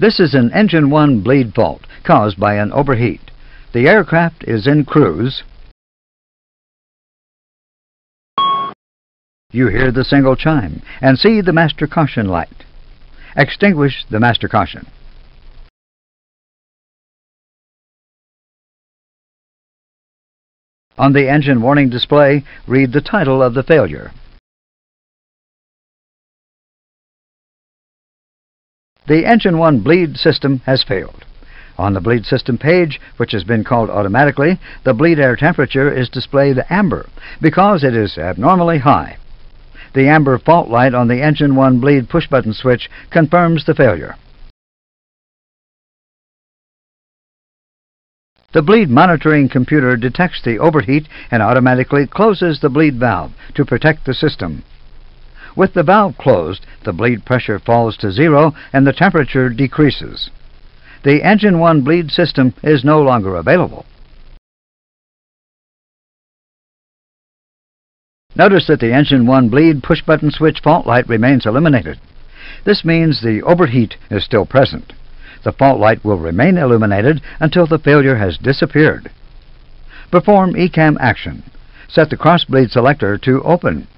This is an engine 1 bleed fault caused by an overheat. The aircraft is in cruise. You hear the single chime and see the master caution light. Extinguish the master caution. On the engine warning display, read the title of the failure. The Engine 1 bleed system has failed. On the bleed system page, which has been called automatically, the bleed air temperature is displayed amber because it is abnormally high. The amber fault light on the Engine 1 bleed push-button switch confirms the failure. The bleed monitoring computer detects the overheat and automatically closes the bleed valve to protect the system. With the valve closed, the bleed pressure falls to zero and the temperature decreases. The Engine 1 bleed system is no longer available. Notice that the Engine 1 bleed push-button switch fault light remains illuminated. This means the overheat is still present. The fault light will remain illuminated until the failure has disappeared. Perform ECAM action. Set the cross bleed selector to open.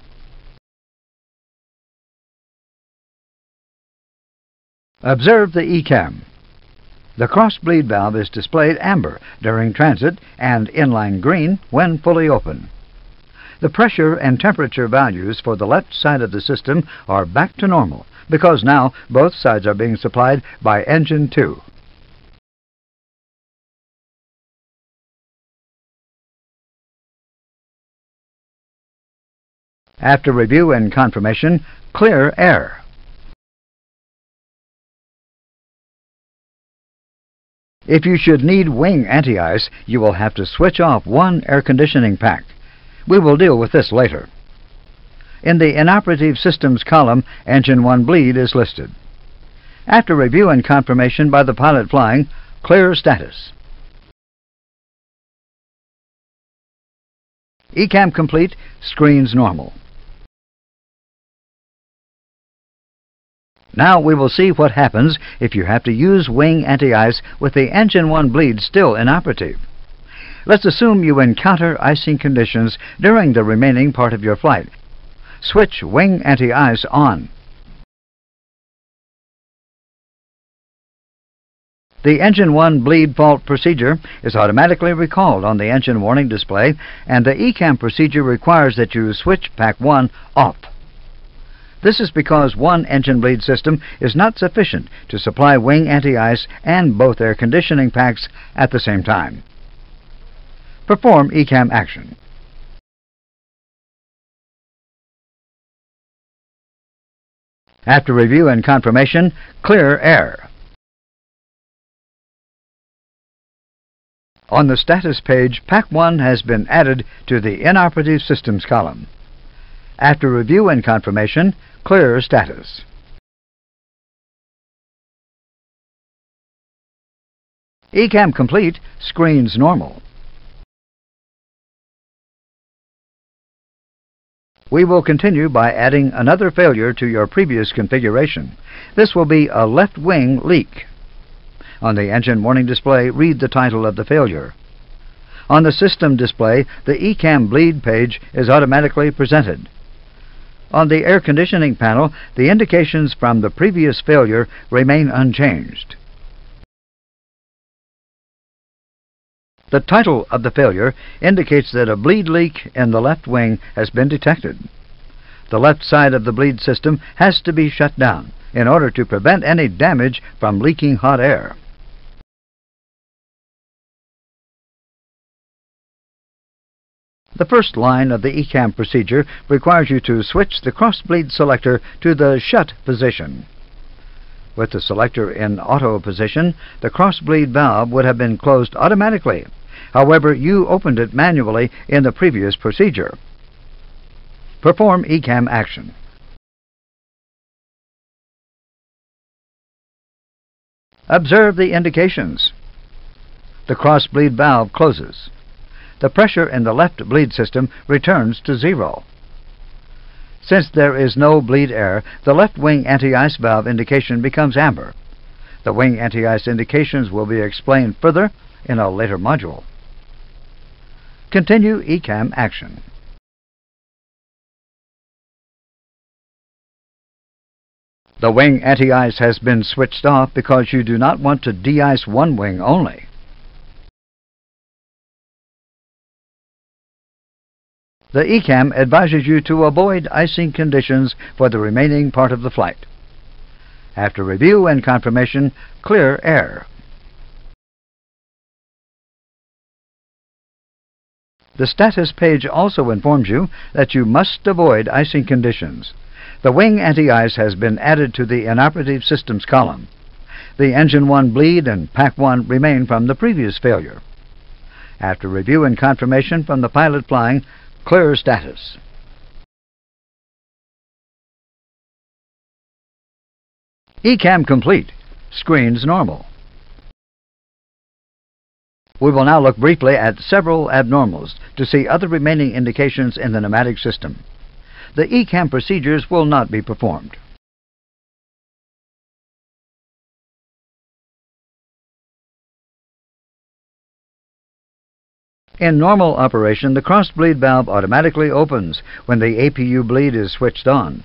Observe the ECAM. The cross bleed valve is displayed amber during transit and inline green when fully open. The pressure and temperature values for the left side of the system are back to normal because now both sides are being supplied by engine 2. After review and confirmation, clear air. If you should need wing anti-ice, you will have to switch off one air conditioning pack. We will deal with this later. In the Inoperative Systems column, Engine 1 bleed is listed. After review and confirmation by the pilot flying, clear status. ECAM complete, screens normal. Now we will see what happens if you have to use wing anti-ice with the engine 1 bleed still inoperative. Let's assume you encounter icing conditions during the remaining part of your flight. Switch wing anti-ice on. The Engine 1 bleed fault procedure is automatically recalled on the engine warning display, and the ECAM procedure requires that you switch Pack 1 off. This is because one engine bleed system is not sufficient to supply wing anti-ice and both air conditioning packs at the same time. Perform ECAM action. After review and confirmation, clear air. On the status page, Pack 1 has been added to the Inoperative Systems column. After review and confirmation, clear status. ECAM complete, screens normal. We will continue by adding another failure to your previous configuration. This will be a left wing leak. On the engine warning display, read the title of the failure. On the system display, the ECAM bleed page is automatically presented. On the air conditioning panel, the indications from the previous failure remain unchanged. The title of the failure indicates that a bleed leak in the left wing has been detected. The left side of the bleed system has to be shut down in order to prevent any damage from leaking hot air. The first line of the ECAM procedure requires you to switch the cross-bleed selector to the shut position. With the selector in auto position, the cross-bleed valve would have been closed automatically. However, you opened it manually in the previous procedure. Perform ECAM action. Observe the indications. The cross-bleed valve closes the pressure in the left bleed system returns to zero. Since there is no bleed air, the left wing anti-ice valve indication becomes amber. The wing anti-ice indications will be explained further in a later module. Continue ECAM action. The wing anti-ice has been switched off because you do not want to de-ice one wing only. The ECAM advises you to avoid icing conditions for the remaining part of the flight. After review and confirmation, clear air. The status page also informs you that you must avoid icing conditions. The wing anti-ice has been added to the inoperative systems column. The engine 1 bleed and pack 1 remain from the previous failure. After review and confirmation from the pilot flying, clear status. ECAM complete. Screens normal. We will now look briefly at several abnormals to see other remaining indications in the pneumatic system the ECAM procedures will not be performed. In normal operation, the cross bleed valve automatically opens when the APU bleed is switched on.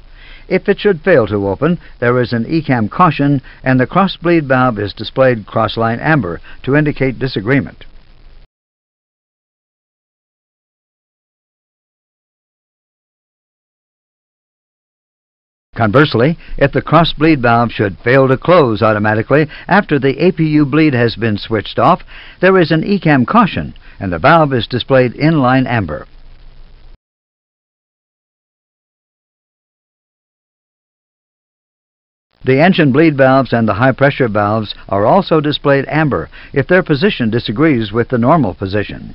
If it should fail to open, there is an ECAM caution and the cross bleed valve is displayed crossline amber to indicate disagreement. Conversely, if the cross bleed valve should fail to close automatically after the APU bleed has been switched off, there is an ECAM caution and the valve is displayed inline amber. The engine bleed valves and the high pressure valves are also displayed amber if their position disagrees with the normal position.